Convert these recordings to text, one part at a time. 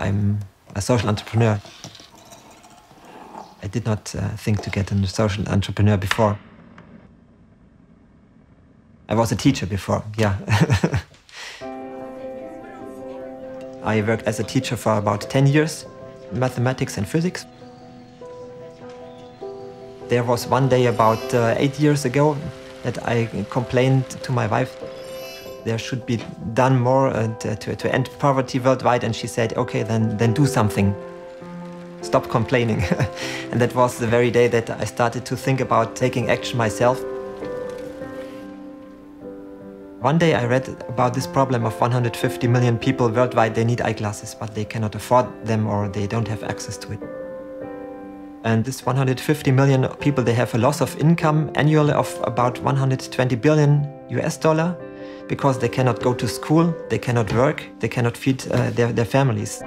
I'm a social entrepreneur. I did not uh, think to get a social entrepreneur before. I was a teacher before, yeah. I worked as a teacher for about 10 years, mathematics and physics. There was one day about uh, eight years ago that I complained to my wife there should be done more uh, to, to end poverty worldwide. And she said okay then then do something. Stop complaining. And that was the very day that I started to think about taking action myself. One day I read about this problem of 150 million people worldwide. They need eyeglasses but they cannot afford them or they don't have access to it. And this 150 million people, they have a loss of income annually of about 120 billion US dollar because they cannot go to school, they cannot work, they cannot feed uh, their, their families.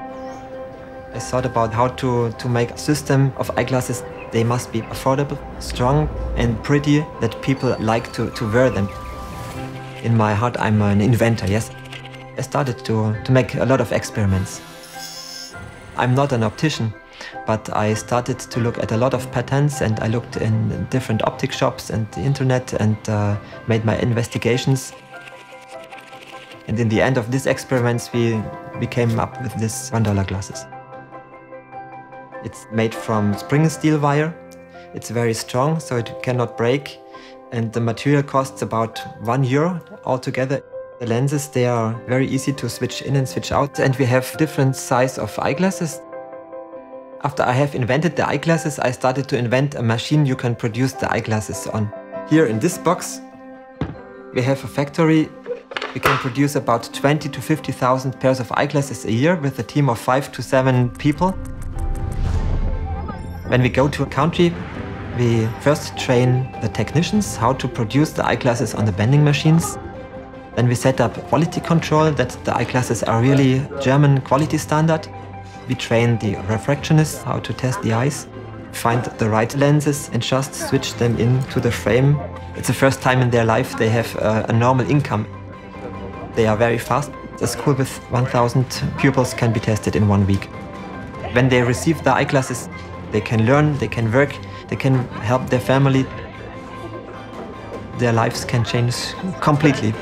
I thought about how to, to make a system of eyeglasses. They must be affordable, strong and pretty that people like to, to wear them. In my heart, I'm an inventor, yes. I started to, to make a lot of experiments. I'm not an optician, but I started to look at a lot of patents and I looked in different optic shops and the internet and uh, made my investigations. And in the end of these experiments, we, we came up with this $1 glasses. It's made from spring steel wire. It's very strong, so it cannot break. And the material costs about one euro altogether. The lenses, they are very easy to switch in and switch out. And we have different size of eyeglasses. After I have invented the eyeglasses, I started to invent a machine you can produce the eyeglasses on. Here in this box, we have a factory. We can produce about 20 to 50,000 pairs of eyeglasses a year with a team of five to seven people. When we go to a country, we first train the technicians how to produce the eyeglasses on the bending machines. Then we set up quality control that the eyeglasses are really German quality standard. We train the refractionists how to test the eyes, find the right lenses and just switch them into the frame. It's the first time in their life they have a, a normal income. They are very fast. A school with 1,000 pupils can be tested in one week. When they receive the eyeglasses, they can learn, they can work, they can help their family. Their lives can change completely.